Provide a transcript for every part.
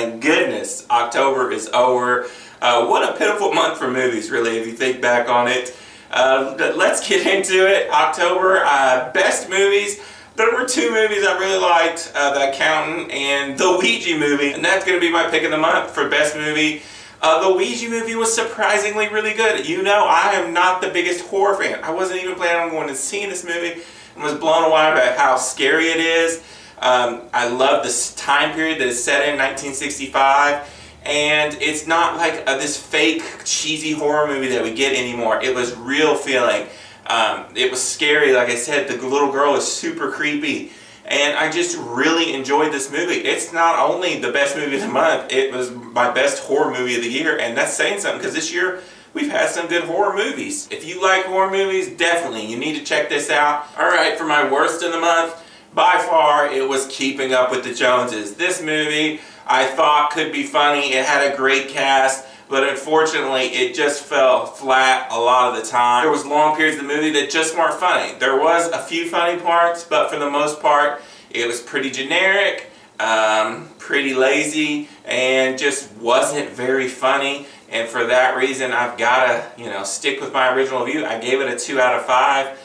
thank goodness October is over. Uh, what a pitiful month for movies, really, if you think back on it. Uh, let's get into it. October, uh, best movies. There were two movies I really liked, uh, The Accountant and The Ouija movie, and that's going to be my pick of the month for best movie. Uh, the Ouija movie was surprisingly really good. You know, I am not the biggest horror fan. I wasn't even planning on going to see this movie and was blown away by how scary it is. Um, I love this time period that is set in 1965 and it's not like a, this fake cheesy horror movie that we get anymore. It was real feeling. Um, it was scary, like I said, the little girl is super creepy. And I just really enjoyed this movie. It's not only the best movie of the month, it was my best horror movie of the year. And that's saying something because this year we've had some good horror movies. If you like horror movies, definitely you need to check this out. Alright, for my worst of the month, by far it was Keeping Up with the Joneses. This movie I thought could be funny. It had a great cast but unfortunately it just fell flat a lot of the time. There was long periods of the movie that just weren't funny. There was a few funny parts, but for the most part it was pretty generic, um, pretty lazy, and just wasn't very funny. And for that reason, I've got to, you know, stick with my original view. I gave it a 2 out of 5.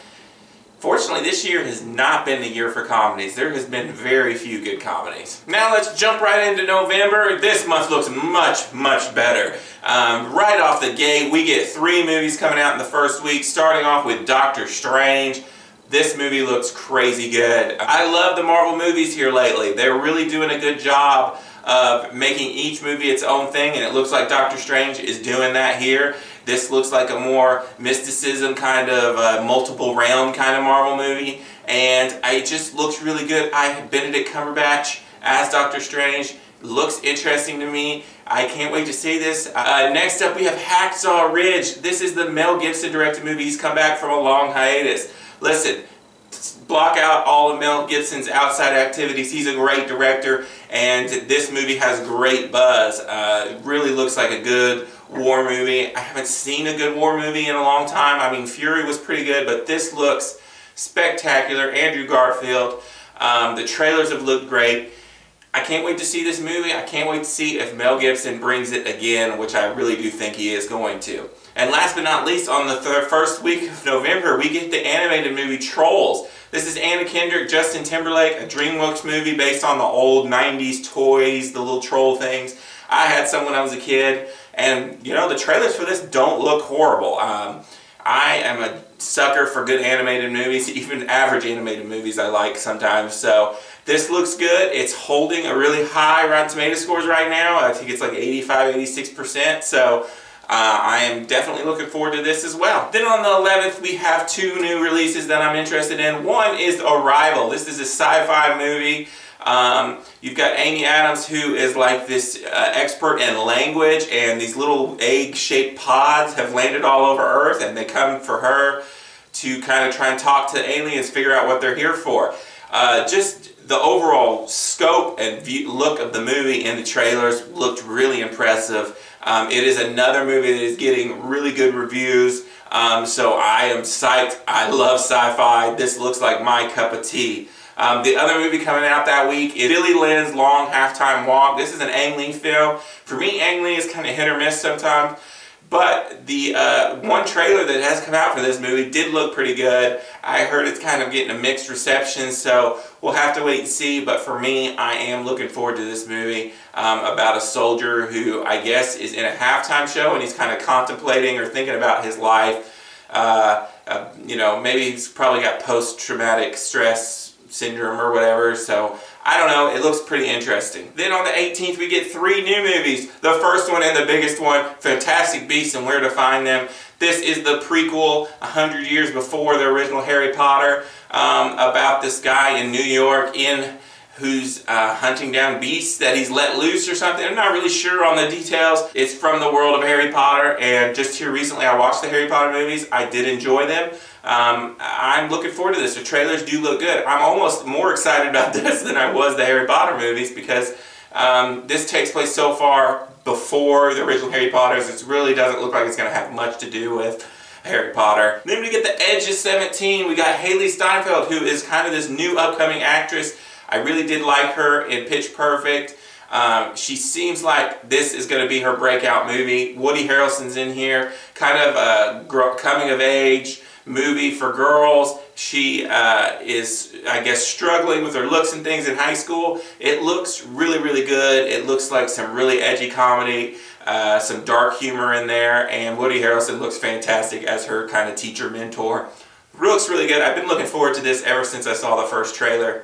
Fortunately, this year has not been the year for comedies. There has been very few good comedies. Now let's jump right into November. This month looks much, much better. Um, right off the gate, we get three movies coming out in the first week, starting off with Doctor Strange. This movie looks crazy good. I love the Marvel movies here lately. They're really doing a good job of making each movie its own thing, and it looks like Doctor Strange is doing that here. This looks like a more mysticism kind of uh, multiple realm kind of Marvel movie. And it just looks really good. I Benedict Cumberbatch as Doctor Strange. Looks interesting to me. I can't wait to see this. Uh, next up we have Hacksaw Ridge. This is the Mel Gibson directed movie. He's come back from a long hiatus. Listen, block out all of Mel Gibson's outside activities. He's a great director and this movie has great buzz. Uh, really looks like a good war movie. I haven't seen a good war movie in a long time. I mean, Fury was pretty good, but this looks spectacular. Andrew Garfield. Um, the trailers have looked great. I can't wait to see this movie. I can't wait to see if Mel Gibson brings it again, which I really do think he is going to. And last but not least, on the first week of November, we get the animated movie Trolls. This is Anna Kendrick, Justin Timberlake, a DreamWorks movie based on the old 90s toys, the little troll things. I had some when I was a kid. And, you know, the trailers for this don't look horrible. Um, I am a sucker for good animated movies, even average animated movies I like sometimes. So this looks good. It's holding a really high Rotten Tomato scores right now. I think it's like 85, 86%. So uh, I am definitely looking forward to this as well. Then on the 11th, we have two new releases that I'm interested in. One is Arrival. This is a sci-fi movie um, you've got Amy Adams who is like this uh, expert in language and these little egg-shaped pods have landed all over Earth and they come for her to kind of try and talk to aliens, figure out what they're here for. Uh, just the overall scope and view, look of the movie in the trailers looked really impressive. Um, it is another movie that is getting really good reviews. Um, so I am psyched. I love sci-fi. This looks like my cup of tea. Um, the other movie coming out that week is Billy Lynn's Long Halftime Walk. This is an Ang Lee film. For me, Ang Lee is kind of hit or miss sometimes. But the uh, one trailer that has come out for this movie did look pretty good. I heard it's kind of getting a mixed reception, so we'll have to wait and see. But for me, I am looking forward to this movie um, about a soldier who I guess is in a halftime show and he's kind of contemplating or thinking about his life. Uh, uh, you know, maybe he's probably got post-traumatic stress syndrome or whatever. So I don't know. It looks pretty interesting. Then on the 18th, we get three new movies. The first one and the biggest one, Fantastic Beasts and Where to Find Them. This is the prequel 100 years before the original Harry Potter um, about this guy in New York in who's uh, hunting down beasts that he's let loose or something. I'm not really sure on the details. It's from the world of Harry Potter and just here recently I watched the Harry Potter movies. I did enjoy them. Um, I'm looking forward to this. The trailers do look good. I'm almost more excited about this than I was the Harry Potter movies because um, this takes place so far before the original Harry Potters. It really doesn't look like it's going to have much to do with Harry Potter. Then we get the Edge of 17. We got Hailee Steinfeld, who is kind of this new upcoming actress. I really did like her in Pitch Perfect. Um, she seems like this is going to be her breakout movie. Woody Harrelson's in here, kind of a coming of age movie for girls. She uh, is, I guess, struggling with her looks and things in high school. It looks really, really good. It looks like some really edgy comedy, uh, some dark humor in there, and Woody Harrelson looks fantastic as her kind of teacher mentor. Looks really good. I've been looking forward to this ever since I saw the first trailer.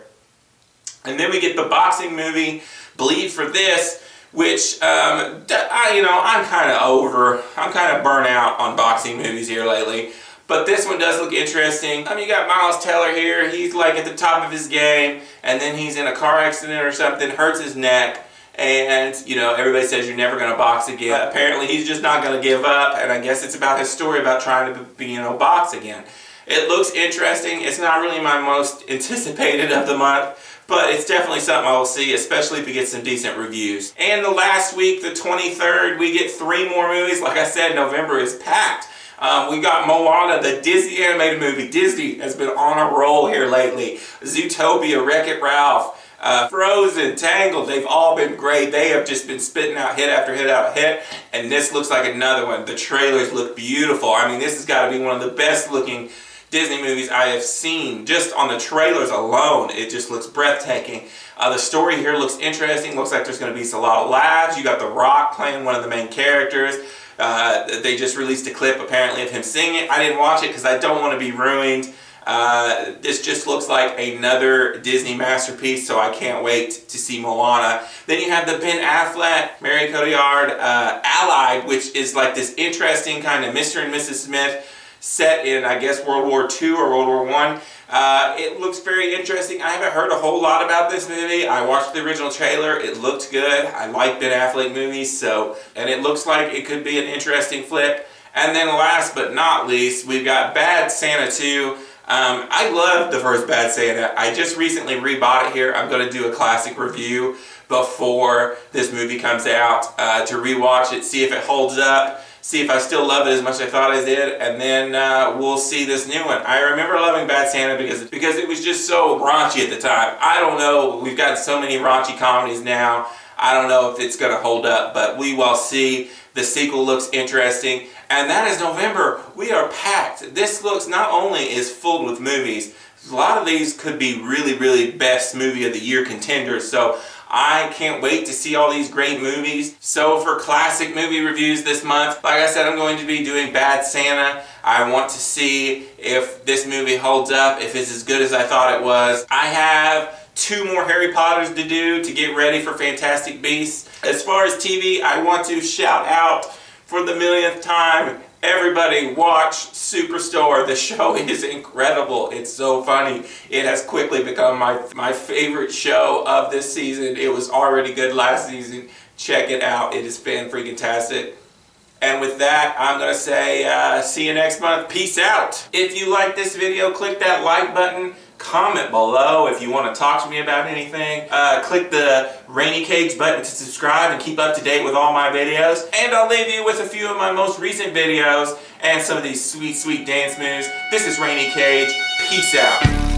And then we get the boxing movie, Bleed for This, which, um, I, you know, I'm kind of over, I'm kind of burnt out on boxing movies here lately. But this one does look interesting. I mean, you got Miles Teller here. He's like at the top of his game, and then he's in a car accident or something, hurts his neck, and, you know, everybody says you're never going to box again. Apparently, he's just not going to give up, and I guess it's about his story about trying to, be, you know, box again. It looks interesting. It's not really my most anticipated of the month, but it's definitely something I will see, especially if it gets some decent reviews. And the last week, the 23rd, we get three more movies. Like I said, November is packed. Um, we got Moana, the Disney animated movie. Disney has been on a roll here lately. Zootopia, Wreck-It Ralph, uh, Frozen, Tangled, they've all been great. They have just been spitting out hit after hit after hit, and this looks like another one. The trailers look beautiful. I mean, this has got to be one of the best looking Disney movies I have seen. Just on the trailers alone, it just looks breathtaking. Uh, the story here looks interesting. Looks like there's going to be a lot of laughs. You got The Rock playing one of the main characters. Uh, they just released a clip apparently of him singing it. I didn't watch it because I don't want to be ruined. Uh, this just looks like another Disney masterpiece, so I can't wait to see Moana. Then you have the Ben Affleck, Mary Cotillard, uh, Allied, which is like this interesting kind of Mr. and Mrs. Smith set in, I guess, World War II or World War I. Uh, it looks very interesting. I haven't heard a whole lot about this movie. I watched the original trailer. It looked good. I like Ben Affleck movies, so, and it looks like it could be an interesting flick. And then last but not least, we've got Bad Santa 2. Um, I love the first Bad Santa. I just recently rebought it here. I'm going to do a classic review before this movie comes out uh, to rewatch it, see if it holds up see if I still love it as much as I thought I did, and then uh, we'll see this new one. I remember loving Bad Santa because, because it was just so raunchy at the time. I don't know, we've got so many raunchy comedies now. I don't know if it's going to hold up, but we will see. The sequel looks interesting. And that is November. We are packed. This looks not only is full with movies, a lot of these could be really, really best movie of the year contenders. So I can't wait to see all these great movies. So for classic movie reviews this month, like I said, I'm going to be doing Bad Santa. I want to see if this movie holds up, if it's as good as I thought it was. I have two more Harry Potters to do to get ready for Fantastic Beasts. As far as TV, I want to shout out for the millionth time Everybody watch Superstore. The show is incredible. It's so funny. It has quickly become my, my favorite show of this season. It was already good last season. Check it out. It has been freaking tastic. And with that, I'm going to say uh, see you next month. Peace out. If you like this video, click that like button comment below if you want to talk to me about anything. Uh, click the Rainy Cage button to subscribe and keep up to date with all my videos. And I'll leave you with a few of my most recent videos and some of these sweet, sweet dance moves. This is Rainy Cage. Peace out.